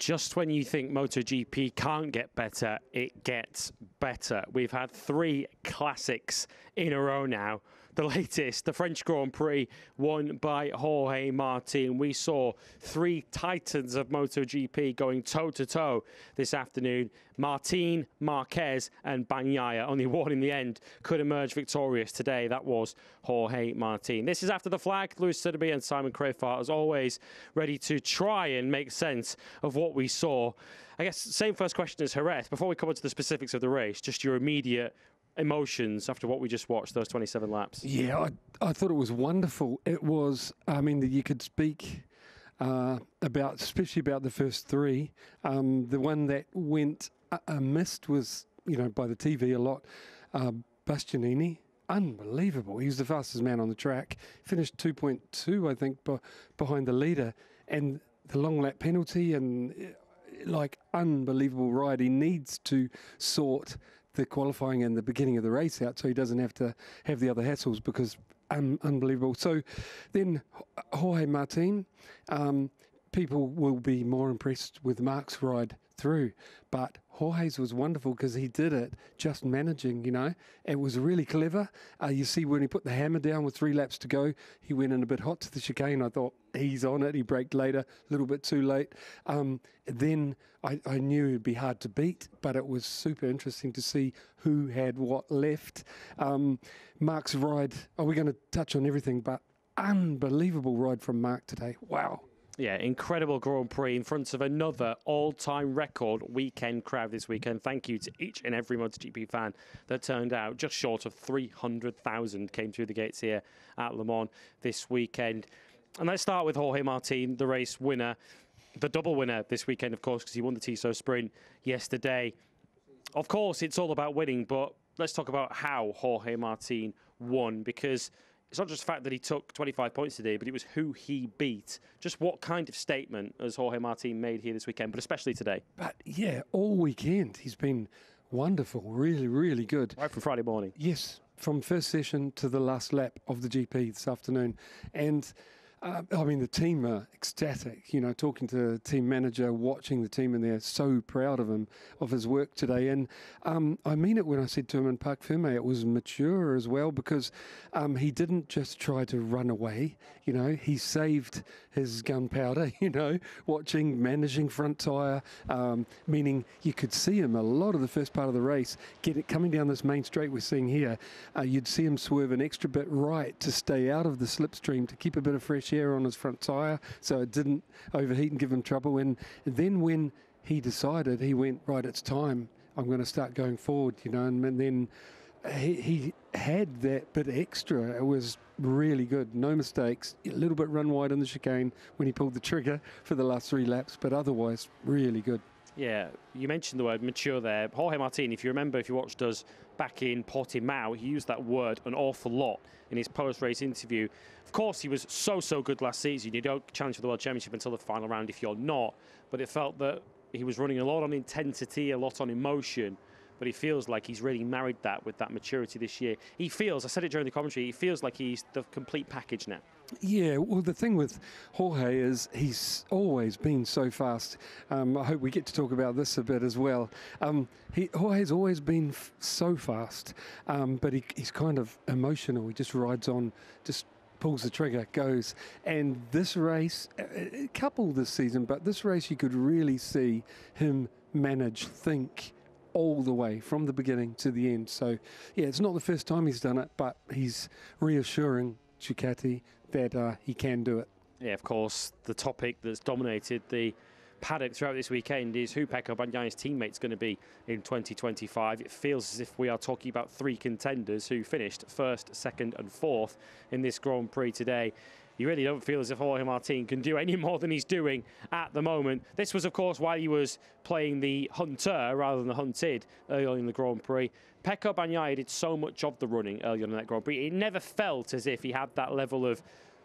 just when you think MotoGP can't get better, it gets better. We've had three classics in a row now. The latest, the French Grand Prix, won by Jorge Martin. We saw three titans of MotoGP going toe to toe this afternoon. Martin, Marquez, and Bagnaia. Only one in the end could emerge victorious today. That was Jorge Martin. This is after the flag. Louis Suddaby and Simon Crafar, as always, ready to try and make sense of what we saw. I guess same first question as Jerez. Before we come on to the specifics of the race, just your immediate emotions after what we just watched, those 27 laps? Yeah, I, I thought it was wonderful. It was, I mean, you could speak uh, about, especially about the first three. Um, the one that went missed was, you know, by the TV a lot, uh, Bastianini. Unbelievable. He was the fastest man on the track. Finished 2.2, I think, behind the leader. And the long lap penalty and like unbelievable ride. He needs to sort the qualifying and the beginning of the race out so he doesn't have to have the other hassles because um, unbelievable. So then Jorge Martin, um, people will be more impressed with Marc's ride through. But Jorge's was wonderful because he did it just managing, you know. It was really clever. Uh, you see, when he put the hammer down with three laps to go, he went in a bit hot to the chicane. I thought, he's on it. He braked later, a little bit too late. Um, then I, I, knew it'd be hard to beat, but it was super interesting to see who had what left. Um, Marc's ride, are we going to touch on everything? But unbelievable ride from Marc today. Wow. Yeah, incredible Grand Prix in front of another all-time record weekend crowd this weekend. Thank you to each and every MotoGP fan that turned out. Just short of 300,000 came through the gates here at Le Mans this weekend. And let's start with Jorge Martin, the race winner, the double winner this weekend, of course, because he won the Tissot Sprint yesterday. Of course, it's all about winning, but let's talk about how Jorge Martin won because – it's not just the fact that he took 25 points today, but it was who he beat. Just what kind of statement has Jorge Martin made here this weekend, but especially today? But yeah, all weekend he's been wonderful, really, really good. Right from Friday morning. Yes, from first session to the last lap of the GP this afternoon. And uh, I mean, the team are ecstatic. You know, talking to the team manager, watching the team, and they're so proud of him, of his work today. And um, I mean it when I said to him in Parc Ferme, it was mature as well because um, he didn't just try to run away. You know, he saved his gunpowder. You know, watching, managing front tyre, um, meaning you could see him a lot of the first part of the race, get it coming down this main straight we're seeing here. Uh, you'd see him swerve an extra bit right to stay out of the slipstream to keep a bit of fresh air on his front tyre so it didn't overheat and give him trouble. And then when he decided, he went, right, it's time. I'm going to start going forward, you know, and, and then he, he had that bit extra. It was really good. No mistakes. A little bit run wide on the chicane when he pulled the trigger for the last three laps, but otherwise, really good. Yeah, you mentioned the word mature there. Jorge Martin, if you remember, if you watched us back in Portimao, he used that word an awful lot in his post-race interview. Of course, he was so, so good last season. You don't challenge for the World Championship until the final round if you're not. But it felt that he was running a lot on intensity, a lot on emotion. But he feels like he's really married that with that maturity this year. He feels, I said it during the commentary, he feels like he's the complete package now. Yeah, well, the thing with Jorge is he's always been so fast. Um, I hope we get to talk about this a bit as well. Um, he, Jorge's always been f- so fast, um, but he, he's kind of emotional. He just rides on, just pulls the trigger, goes. And this race, a couple this season, but this race you could really see him manage, think all the way from the beginning to the end. So, yeah, it's not the first time he's done it, but he's reassuring Ducati that uh, he can do it. Yeah, of course, the topic that's dominated the paddock throughout this weekend is who Pecco Bagnaia's teammate's going to be in 2025. It feels as if we are talking about three contenders who finished first, second, and fourth in this Grand Prix today. You really don't feel as if Jorge Martin can do any more than he's doing at the moment. This was, of course, while he was playing the hunter rather than the hunted early in the Grand Prix. Pecco Bagnaia did so much of the running early on in that Grand Prix. It never felt as if he had that level of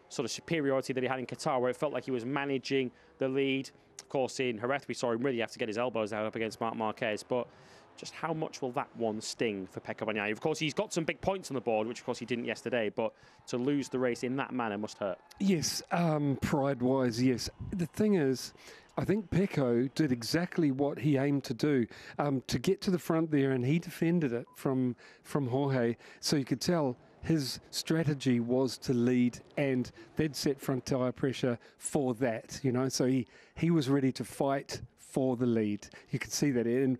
sort of superiority that he had in Qatar, where it felt like he was managing the lead. Of course, in Jerez, we saw him really have to get his elbows out up against Marc Marquez, but just how much will that one sting for Pecco Bagnaia? Of course, he's got some big points on the board, which of course he didn't yesterday, but to lose the race in that manner must hurt. Yes, um, pride-wise, yes. The thing is, I think Pecco did exactly what he aimed to do um, to get to the front there, and he defended it from from Jorge. So you could tell his strategy was to lead, and they'd set front tire pressure for that. You know, so he he was ready to fight for the lead. You could see that, and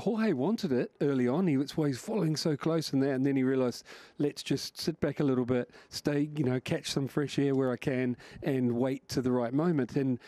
Jorge wanted it early on. He was he's following so close in that, and then he realised, let's just sit back a little bit, stay, you know, catch some fresh air where I can, and wait to the right moment. And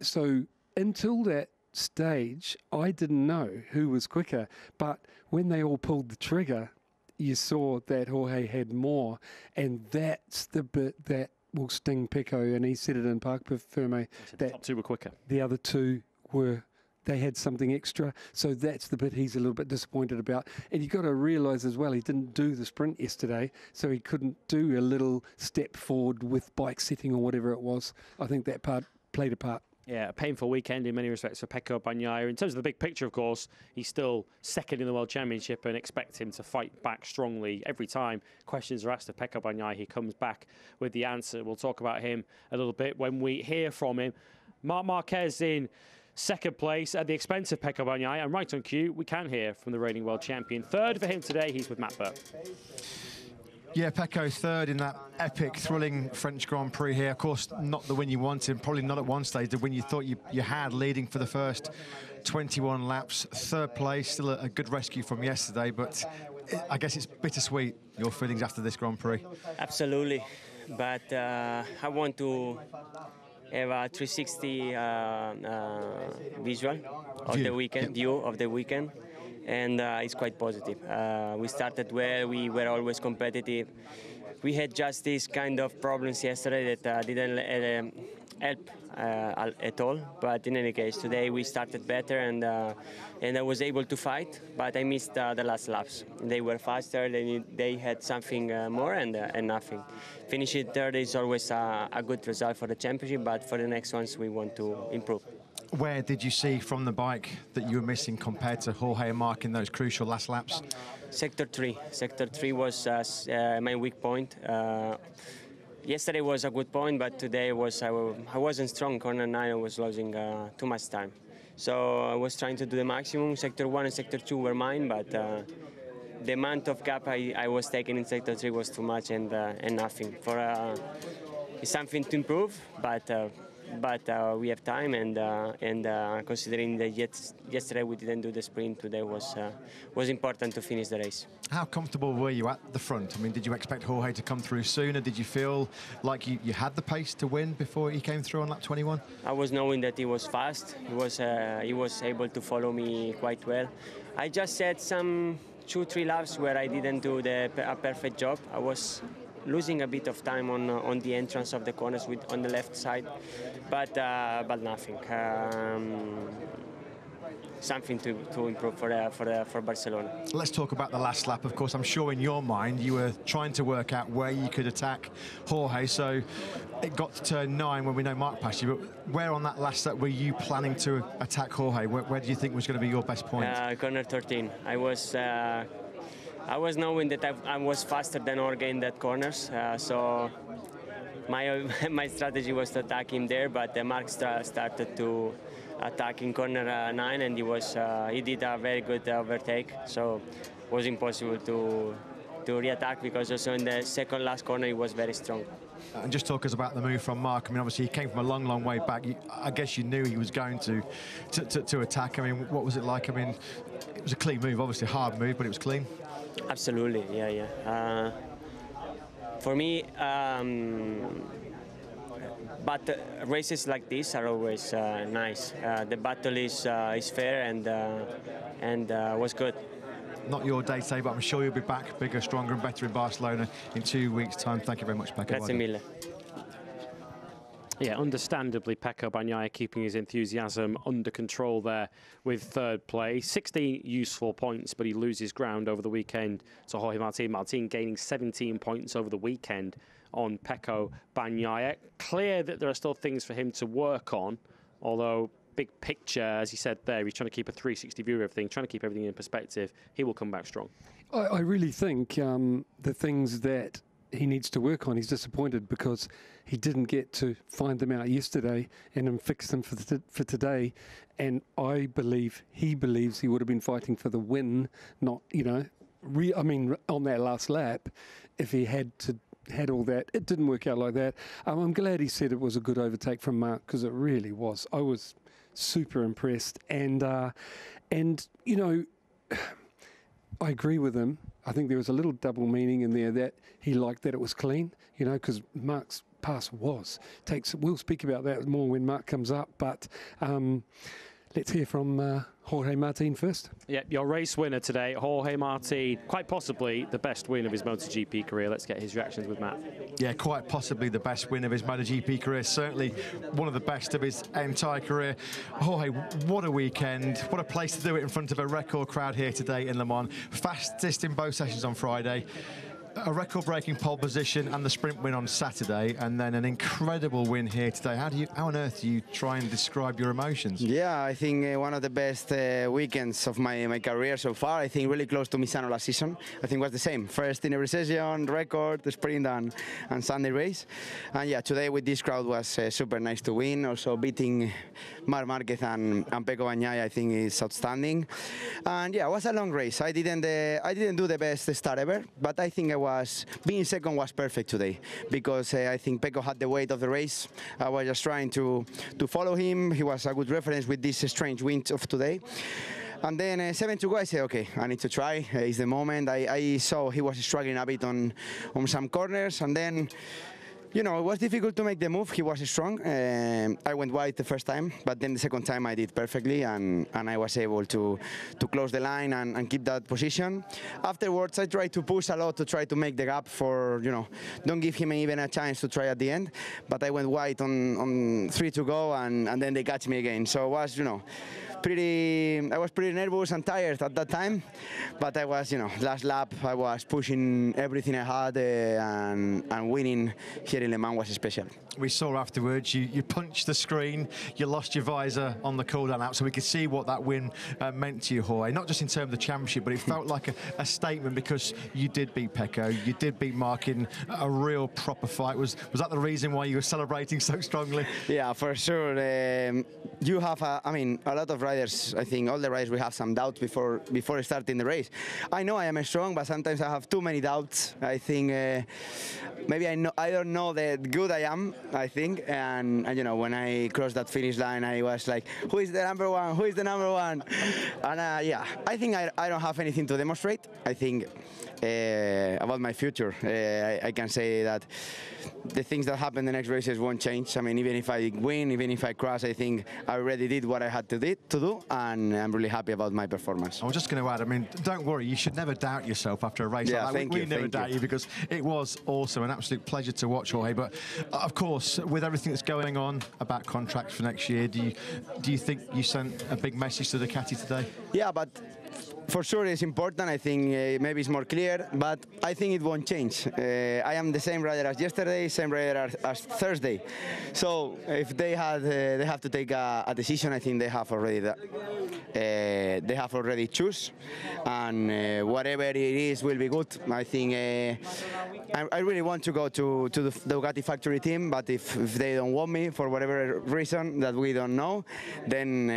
so until that stage, I didn't know who was quicker. But when they all pulled the trigger, you saw that Jorge had more, and that's the bit that will sting Pecco. And he said it in Parc Ferme that top two were quicker. The other two were they had something extra. So that's the bit he's a little bit disappointed about. And you've got to realise as well, he didn't do the sprint yesterday, so he couldn't do a little step forward with bike setting or whatever it was. I think that part played a part. Yeah, a painful weekend in many respects for Pecco Bagnaia. In terms of the big picture, of course, he's still second in the World Championship and expect him to fight back strongly every time questions are asked of Pecco Bagnaia. He comes back with the answer. We'll talk about him a little bit when we hear from him. Marc Marquez in second place at the expense of Pecco Bagnaia. And right on cue, we can hear from the reigning world champion. Third for him today, he's with Matt Burke. Yeah, Pecco third in that epic, thrilling French Grand Prix here. Of course, not the win you wanted, probably not at one stage the win you thought you, you had leading for the first 21 laps. Third place, still a, a good rescue from yesterday, but it, I guess it's bittersweet, your feelings after this Grand Prix. Absolutely, but uh, I want to have a 360 uh, uh, visual of view. the weekend, view of the weekend and uh, it's quite positive. Uh, we started well, we were always competitive. We had just these kind of problems yesterday that uh, didn't uh, help uh, at all. But in any case, today we started better and uh, and I was able to fight. But I missed the last laps. They were faster. They they had something more and and nothing. Finishing third is always a good result for the championship. But for the next ones, we want to improve. Where did you see from the bike that you were missing compared to Jorge and Marc in those crucial last laps? Sector 3. Sector 3 was uh, uh, my weak point. Uh, yesterday was a good point, but today was I, I wasn't strong. Corner 9 I was losing uh, too much time. So I was trying to do the maximum. Sector 1 and Sector 2 were mine, but uh, the amount of gap I, I, was taking in Sector 3 was too much and, uh, and nothing. For It's something to improve, but but uh, we have time and uh, and uh, considering that yet, yesterday we didn't do the sprint today was uh, was important to finish the race. How comfortable were you at the front? I mean did you expect jorge to come through sooner? Did you feel like you, you had the pace to win before he came through on lap 21 i was knowing that he was fast. He was uh, he was able to follow me quite well. I just said some two three laps where i didn't do the a perfect job. I was losing a bit of time on uh, on the entrance of the corners with on the left side, but uh, but nothing. Um, something to, to improve for uh, for uh, for Barcelona. Let's talk about the last lap. Of course, I'm sure in your mind you were trying to work out where you could attack Jorge. So it got to turn nine when we know Marc passed you. But where on that last lap were you planning to attack Jorge? Where, where do you think was going to be your best point? Uh, corner 13. I was. Uh, I was knowing that I, I was faster than Jorge in that corners, uh, so my my strategy was to attack him there. But uh, Marc started to attack in corner uh, nine, and he was uh, he did a very good overtake. So it was impossible to to reattack because also in the second last corner he was very strong. And just talk us about the move from Marc. I mean, obviously he came from a long, long way back. I guess you knew he was going to, to, to, to attack. I mean, what was it like? I mean, it was a clean move, obviously hard move, but it was clean. Absolutely, yeah, yeah. Uh, for me, um, but uh, races like this are always uh, nice. Uh, the battle is uh, is fair and uh, and was good. Not your day today, but I'm sure you'll be back bigger, stronger, and better in Barcelona in two weeks' time. Thank you very much, Pecco. Grazie mille. Yeah, understandably, Pecco Bagnaia keeping his enthusiasm under control there with third place. 16 useful points, but he loses ground over the weekend to Jorge Martin. Martin gaining 17 points over the weekend on Pecco Bagnaia. Clear that there are still things for him to work on, although big picture, as he said there, he's trying to keep a 360 view of everything, trying to keep everything in perspective. He will come back strong. I, I really think um, the things that he needs to work on. He's disappointed because he didn't get to find them out yesterday and then fix them for the, for today. And I believe he believes he would have been fighting for the win, not you know, re, I mean on that last lap, if he had to had all that. It didn't work out like that. Um, I'm glad he said it was a good overtake from Marc because it really was. I was super impressed, and uh, and you know. I agree with him. I think there was a little double meaning in there that he liked that it was clean, you know, because Marc's pass was. Takes. We'll speak about that more when Marc comes up, but. Um, Let's hear from uh, Jorge Martin first. Yep, your race winner today, Jorge Martin, quite possibly the best win of his MotoGP career. Let's get his reactions with Matt. Yeah, quite possibly the best win of his MotoGP career. Certainly one of the best of his entire career. Jorge, what a weekend. What a place to do it in front of a record crowd here today in Le Mans. Fastest in both sessions on Friday a record-breaking pole position and the sprint win on Saturday, and then an incredible win here today. How do you, how on earth do you try and describe your emotions? Yeah, I think uh, one of the best uh, weekends of my, my career so far. I think really close to Misano last season. I think was the same. First in every session, record, sprint and, and Sunday race. And yeah, today with this crowd was uh, super nice to win. Also beating Mar Marquez and, and Pecco Bagnaia, I think is outstanding. And yeah, it was a long race. I didn't uh, I didn't do the best start ever, but I think I was being second was perfect today because uh, I think Pecco had the weight of the race. I was just trying to to follow him. He was a good reference with this strange wind of today. And then uh, seven to go, I said, okay, I need to try. Uh, it's the moment. I, I saw he was struggling a bit on on some corners, and then you know, it was difficult to make the move. He was strong. Uh, I went wide the first time, but then the second time I did perfectly, and, and I was able to to close the line and, and keep that position. Afterwards, I tried to push a lot to try to make the gap for, you know, don't give him even a chance to try at the end. But I went wide on, on three to go, and, and then they catch me again. So it was, you know, pretty I was pretty nervous and tired at that time but I was you know last lap I was pushing everything I had uh, and, and winning here in Le Mans was special we saw afterwards you, you punched the screen you lost your visor on the cooldown lap so we could see what that win uh, meant to you Jorge not just in terms of the championship but it felt like a, a, statement because you did beat Pecco you did beat Marc in a real proper fight was was that the reason why you were celebrating so strongly yeah for sure um, you have a, I mean a lot of riders, I think all the riders we have some doubts before before starting the race. I know I am strong, but sometimes I have too many doubts. I think uh, maybe I know I don't know that good I am. I think, and, and, you know when I crossed that finish line, I was like, who is the number one? Who is the number one? And uh, yeah, I think I, I don't have anything to demonstrate. I think uh, about my future, uh, I, I, can say that the things that happen in the next races won't change. I mean, even if I win, even if I crash, I think I already did what I had to, did, to do, and I'm really happy about my performance. I was just going to add, I mean, don't worry, you should never doubt yourself after a race yeah, like that. Thank we, you, we never doubt you. you because it was awesome, an absolute pleasure to watch, Jorge. But uh, of course, with everything that's going on about contracts for next year, do you do you think you sent a big message to Ducati today? Yeah, but for sure it's important. I think uh, maybe it's more clear, but I think it won't change. Uh, I am the same rider as yesterday, same rider as, as Thursday. So if they had, uh, they have to take a, a, decision. I think they have already, the, uh, they have already choose, and uh, whatever it is will be good. I think uh, I, I, really want to go to to the, Ducati factory team, but if, if, they don't want me for whatever reason that we don't know, then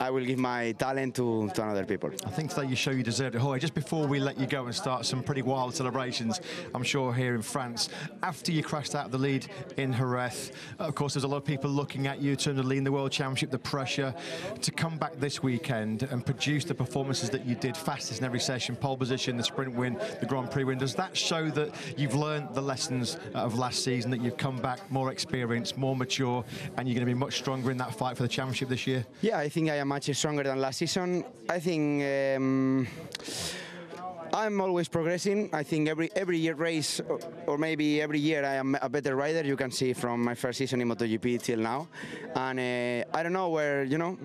I will give my talent to, to another people. I think today you show you deserved it. Jorge, just before we let you go and start some pretty wild celebrations, I'm sure here in France, after you crashed out of the lead in Jerez, of course, there's a lot of people looking at you to lead in the World Championship, the pressure to come back this weekend and produce the performances that you did fastest in every session, pole position, the sprint win, the Grand Prix win. Does that show that you've learned the lessons of last season, that you've come back more experienced, more mature, and you're going to be much stronger in that fight for the championship this year? Yeah, I think I am much stronger than last season. I think. Um, um, I'm always progressing. I think every every year race, or, or, maybe every year, I am a better rider. You can see from my first season in MotoGP till now, and uh, I don't know where you know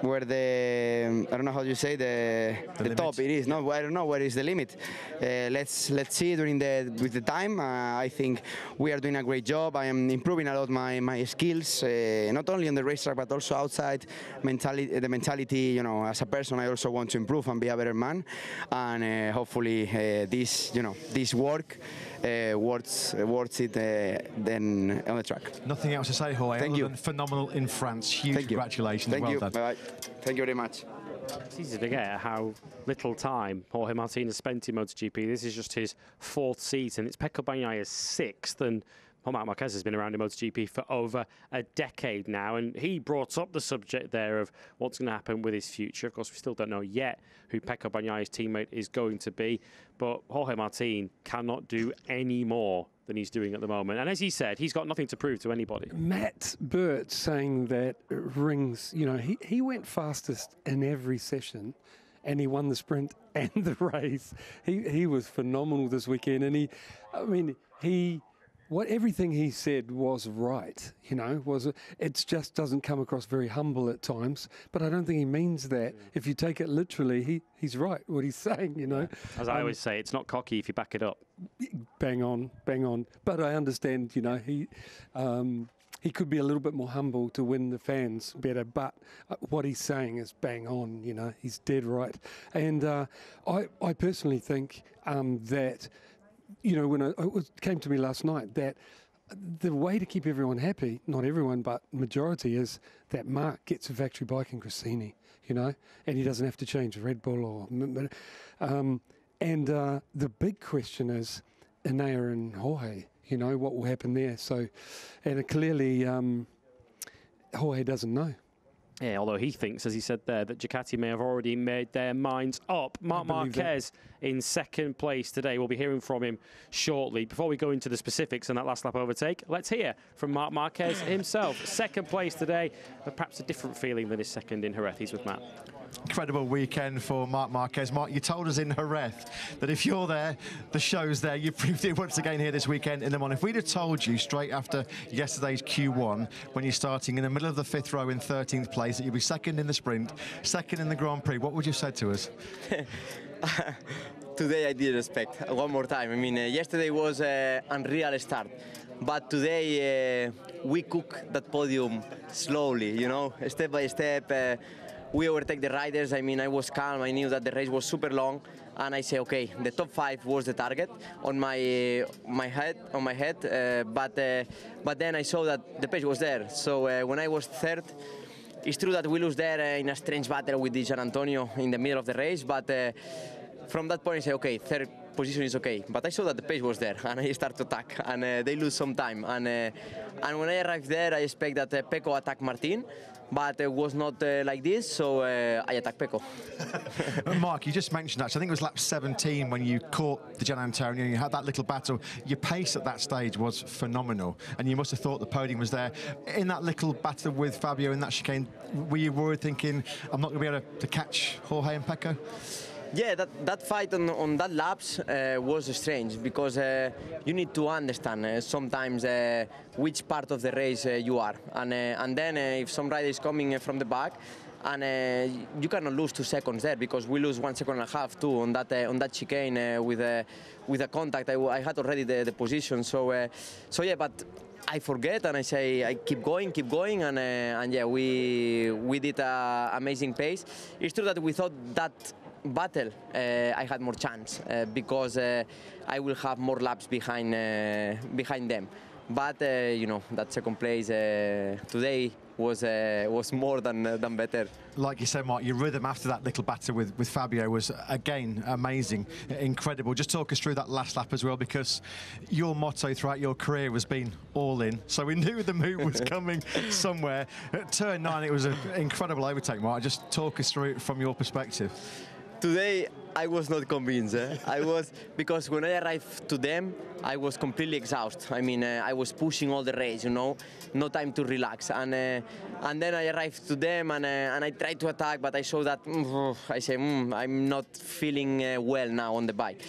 where the I don't know how you say the the, the top it is. No, I don't know where is the limit. Uh, let's let's see during the with the time. Uh, I think we are doing a great job. I am improving a lot my my skills, uh, not only on the racetrack but also outside. Mentality, the mentality, you know, as a person, I also want to improve and be a better man, and uh, hopefully hopefully uh, this, you know, this work uh, worth worth it uh, then on the track. Nothing else to say, Jorge. Thank you. phenomenal in France. Huge Thank congratulations. Thank well you. done. Bye bye. Thank you very much. It's easy to forget how little time Jorge Martinez spent in MotoGP. This is just his fourth season. It's Pecco Bagnaia's sixth, and Marc Marquez has been around in MotoGP for over a decade now, and he brought up the subject there of what's going to happen with his future. Of course, we still don't know yet who Pecco Bagnaia's teammate is going to be, but Jorge Martin cannot do any more than he's doing at the moment. And as he said, he's got nothing to prove to anybody. Matt Burt saying that Rings, you know, he, he went fastest in every session and he won the sprint and the race. He he was phenomenal this weekend and he I mean, he what everything he said was right, you know, was it just doesn't come across very humble at times, but I don't think he means that. If you take it literally, he, he's right what he's saying, you know. As I Um, always say, it's not cocky if you back it up. bang on, bang on. But I understand, you know, he um, he could be a little bit more humble to win the fans better. But uh, what he's saying is bang on. You know, he's dead right. And uh, I I personally think um, that you know when I, it came to me last night that. The way to keep everyone happy, not everyone, but majority, is that Marc gets a factory bike in Gresini, you know, and he doesn't have to change Red Bull or. Um, and uh, the big question is, Enea and Jorge, you know, what will happen there? So, and clearly, um, Jorge doesn't know. Yeah, although he thinks, as he said there, that Ducati may have already made their minds up. Marc believe that. Marquez in second place today. We'll be hearing from him shortly. Before we go into the specifics and that last lap overtake, let's hear from Marc Marquez himself. Second place today, but perhaps a different feeling than his second in Jerez. He's with Matt. Incredible weekend for Marc Marquez. Marc, you told us in Jerez that if you're there, the show's there. You proved it once again here this weekend in the morning. If we'd have told you straight after yesterday's Q1, when you're starting in the middle of the fifth row in 13th place, that you'd be second in the sprint, second in the Grand Prix, what would you have said to us? today I did expect one more time. I mean, uh, yesterday was uh, unreal start, but today uh, we cook that podium slowly, you know, step by step. Uh, we overtake the riders. I mean, I was calm. I knew that the race was super long, and I say, okay, the top five was the target on my my head, on my head. Uh, but uh, but then I saw that the pace was there. So uh, when I was third. It's true that we lose there uh, in a strange battle with Di Giannantonio in the middle of the race, but uh, from that point I say, okay, third position is okay. But I saw that the pace was there, and I start to attack, and uh, they lose some time. And uh, and when I arrived there, I expect that uh, Pecco attack Martin, but it was not uh, like this, so uh, I attack. Uh, Marc, you just mentioned that. So I think it was lap 17 when you caught Di Giannantonio. And you had that little battle. Your pace at that stage was phenomenal, and you must have thought the podium was there. In that little battle with Fabio in that chicane, were you worried, thinking, "I'm not going to be able to, catch Jorge and Pecco"? Yeah, that, that fight on, on that laps uh, was strange because uh, you need to understand uh, sometimes uh, which part of the race uh, you are. And, uh, and then if some rider is coming from the back, and you cannot lose two seconds there because we lose one second and a half too on that on that chicane with a with a contact. I had already the, the position, so so yeah, but I forget and I say I keep going, keep going, and uh, and yeah, we we did a amazing pace. It's true that we thought that battle uh, I had more chance uh, because uh, I will have more laps behind uh, behind them. But uh, you know that second place uh, today was uh, was more than uh, than better. Like you said, Marc, your rhythm after that little battle with, with Fabio was again amazing, incredible. Just talk us through that last lap as well, because your motto throughout your career was being all in. So we knew the move was coming somewhere. At turn nine, it was an incredible overtake, Marc. Just talk us through it from your perspective. Today I was not convinced. eh. I was because when I arrived to them, I was completely exhausted. I mean, uh, I was pushing all the race, you know, no time to relax. And uh, and then I arrived to them and uh, and I tried to attack, but I saw that mm, I say mm, I'm not feeling uh, well now on the bike.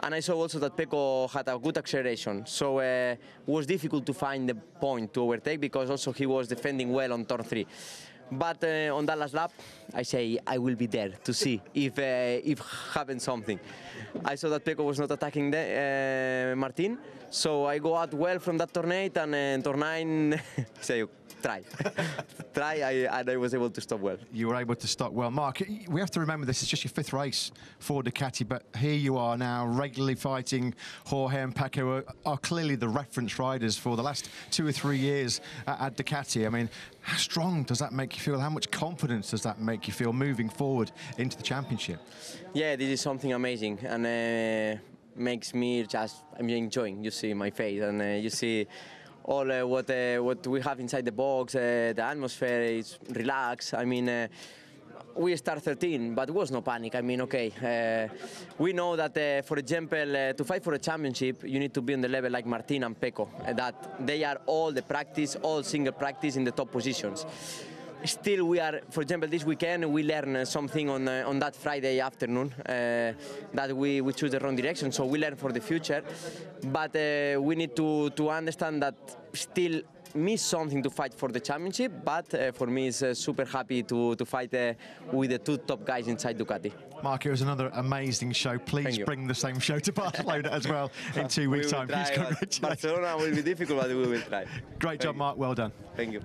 And I saw also that Pecco had a good acceleration, so uh, it was difficult to find the point to overtake because also he was defending well on turn three. But uh, on that last lap, I say I will be there to see if uh, if happens something. I saw that Pecco was not attacking the, uh, Martin, so I go out well from that tornado and uh, turn nine say try, try, I, and I was able to stop well. You were able to stop well. Marc, we have to remember this is just your fifth race for Ducati, but here you are now regularly fighting Jorge and Pecco are, are clearly the reference riders for the last two or three years at, at Ducati. I mean, how strong does that make you feel? How much confidence does that make you feel moving forward into the championship? Yeah, this is something amazing and uh, makes me just I'm enjoying. You see my face and uh, you see all uh, what uh, what we have inside the box. Uh, the atmosphere is relaxed. I mean. Uh, we start 13, but was no panic. I mean, okay, uh, we know that, uh, for example, to fight for a championship, you need to be on the level like Martin and Pecco, that they are all the practice, all single practice in the top positions still we are for example this weekend we learn something on uh, on that friday afternoon uh, that we, we choose the wrong direction so we learn for the future but uh, we need to to understand that still miss something to fight for the championship but uh, for me it's uh, super happy to to fight uh, with the two top guys inside ducati Marc, it was another amazing show. Please bring the same show to Barcelona as well in two weeks' time. Try, Please congratulations. Barcelona will be difficult, but we will try. Great job, Marc. Well done. Thank you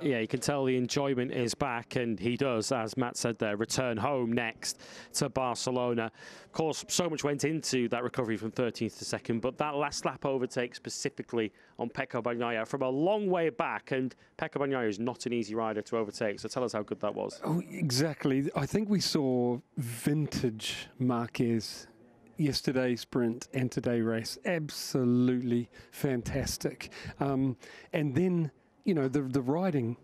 yeah, you can tell the enjoyment is back, and he does, as Matt said there, return home next to Barcelona. Of course, so much went into that recovery from 13th to second, but that last lap overtake specifically on Pecco Bagnaia from a long way back, and Pecco Bagnaia is not an easy rider to overtake. So tell us how good that was. Oh, exactly. I think we saw vintage Marquez yesterday sprint and today race. Absolutely fantastic. Um, and then you know, the, the riding,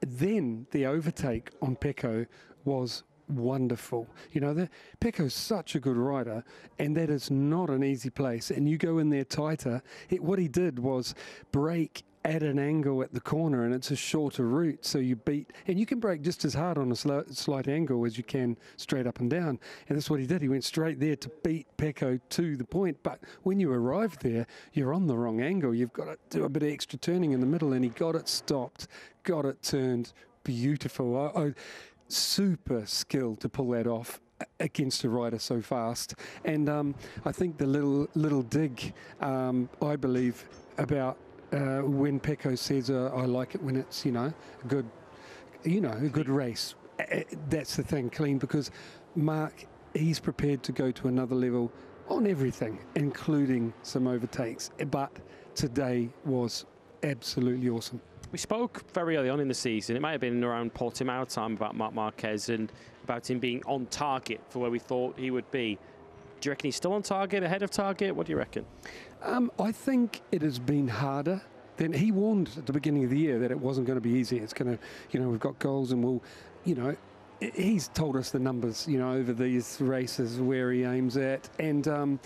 then the overtake on Pecco was wonderful. You know, Pecco's such a good rider, and that is not an easy place. And you go in there tighter. It, what he did was break at an angle at the corner and it's a shorter route so you beat and you can brake just as hard on a sl- slight angle as you can straight up and down. And that's what he did. He went straight there to beat Pecco to the point. But when you arrive there you're on the wrong angle. You've got to do a bit of extra turning in the middle and he got it stopped got it turned beautiful. I, I, super skill to pull that off against a rider so fast. And um, I think the little little dig, um, I believe, about uh, when Pecco says, uh, "I like it when it's you know a good, you know, a good race." Uh, that's the thing, clean, because Marc he's prepared to go to another level on everything, including some overtakes. But today was absolutely awesome. We spoke very early on in the season. It might have been around Portimao time about Marc Marquez and about him being on target for where we thought he would be. Do you reckon he's still on target, ahead of target? What do you reckon? Um, I think it has been harder. Then he warned at the beginning of the year that it wasn't going to be easy. It's going to, you know, we've got goals and we'll, you know, he's told us the numbers, you know, over these races where he aims at, and um,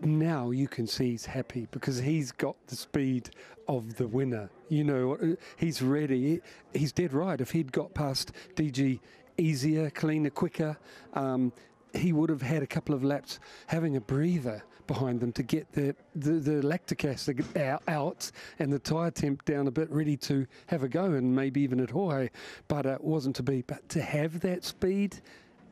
now you can see he's happy because he's got the speed of the winner. You know, he's ready. He's dead right. If he'd got past DG easier, cleaner, quicker, um, he would have had a couple of laps having a breather behind them to get the, the, the lactic acid out and the tyre temp down a bit, ready to have a go and maybe even at Jorge. But it wasn't to be. But to have that speed,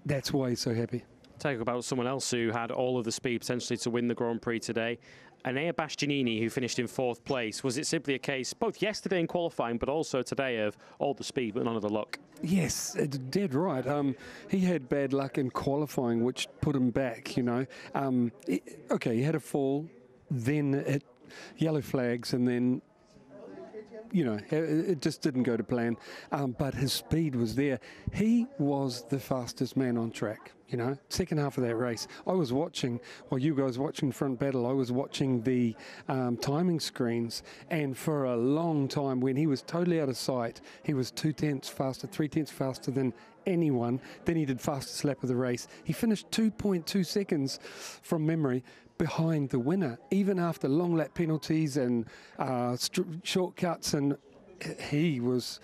that's why he's so happy. Talk about someone else who had all of the speed potentially to win the Grand Prix today. Enea Bastianini, who finished in fourth place, was it simply a case, both yesterday in qualifying, but also today, of all the speed but none of the luck? Yes, dead right. Um, he had bad luck in qualifying, which put him back, you know. Um, it, okay, he had a fall, then it yellow flags, and then you know, it just didn't go to plan. Um, but his speed was there. He was the fastest man on track. You know, second half of that race, I was watching while you guys watching front battle. I was watching the um, timing screens, and for a long time, when he was totally out of sight, he was two tenths faster, three tenths faster than anyone. Then he did fastest lap of the race. He finished 2.2 seconds from memory behind the winner, even after long lap penalties and uh, shortcuts, and he was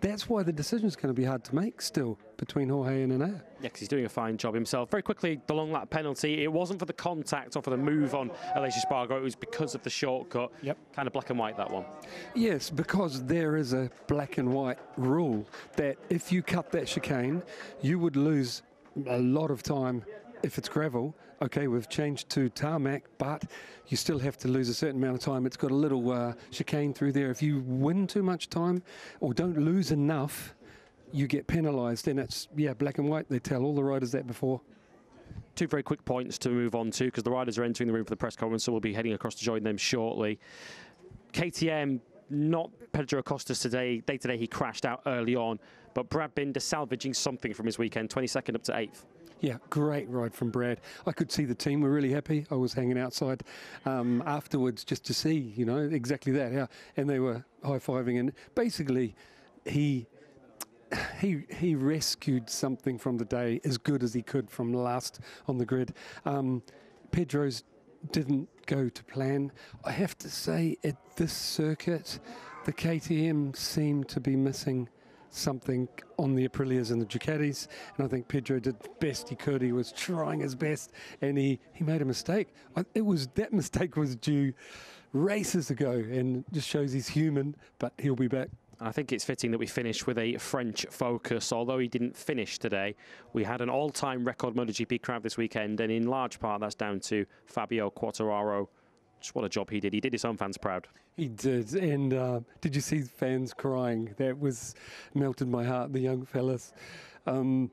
that's why the decision is going to be hard to make still between Jorge and Enea. Yeah, because he's doing a fine job himself. Very quickly, the long lap penalty. It wasn't for the contact or for the move on Aleix Espargaro. It was because of the shortcut. Yep. Kind of black and white, that one. Yes, because there is a black and white rule that if you cut that chicane, you would lose a lot of time if it's gravel. Okay, we've changed to tarmac, but you still have to lose a certain amount of time. It's got a little uh, chicane through there. If you win too much time or don't lose enough, you get penalised. And it's, yeah, black and white. They tell all the riders that before. Two very quick points to move on to because the riders are entering the room for the press conference, so we'll be heading across to join them shortly. KTM, not Pedro Acosta's today. Day to day, he crashed out early on, but Brad Binder salvaging something from his weekend, 22nd up to 8th. Yeah, great ride from Brad. I could see the team were really happy. I was hanging outside um, afterwards just to see, you know, exactly that. And they were high fiving, and basically, he he he rescued something from the day as good as he could from last on the grid. Um, Pedro's didn't go to plan. I have to say, at this circuit, the KTM seemed to be missing something on the Aprilias and the Ducatis, and I think Pedro did the best he could. He was trying his best, and he, he made a mistake. It was that mistake was due races ago, and just shows he's human, but he'll be back. I think it's fitting that we finish with a French focus. Although he didn't finish today, we had an all-time record MotoGP crowd this weekend, and in large part that's down to Fabio Quartararo. Just what a job he did. He did his own fans proud. He did. And uh, did you see fans crying? That was melted my heart, the young fellas. Um,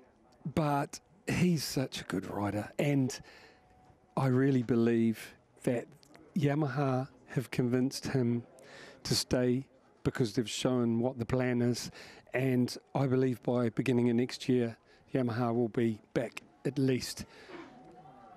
but he's such a good rider. And I really believe that Yamaha have convinced him to stay because they've shown what the plan is. And I believe by beginning of next year, Yamaha will be back at least,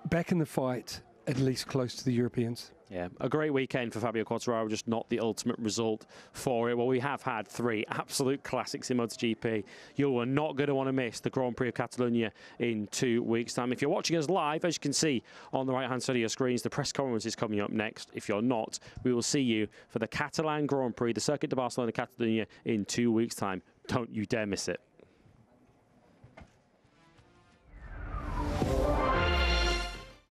back in the fight, at least close to the Europeans. Yeah, a great weekend for Fabio Quartararo, just not the ultimate result for it. Well, we have had three absolute classics in MotoGP. You are not going to want to miss the Grand Prix of Catalonia in two weeks' time. If you're watching us live, as you can see on the right-hand side of your screens, the press conference is coming up next. If you're not, we will see you for the Catalan Grand Prix, the Circuit de Barcelona Catalonia in two weeks' time. Don't you dare miss it.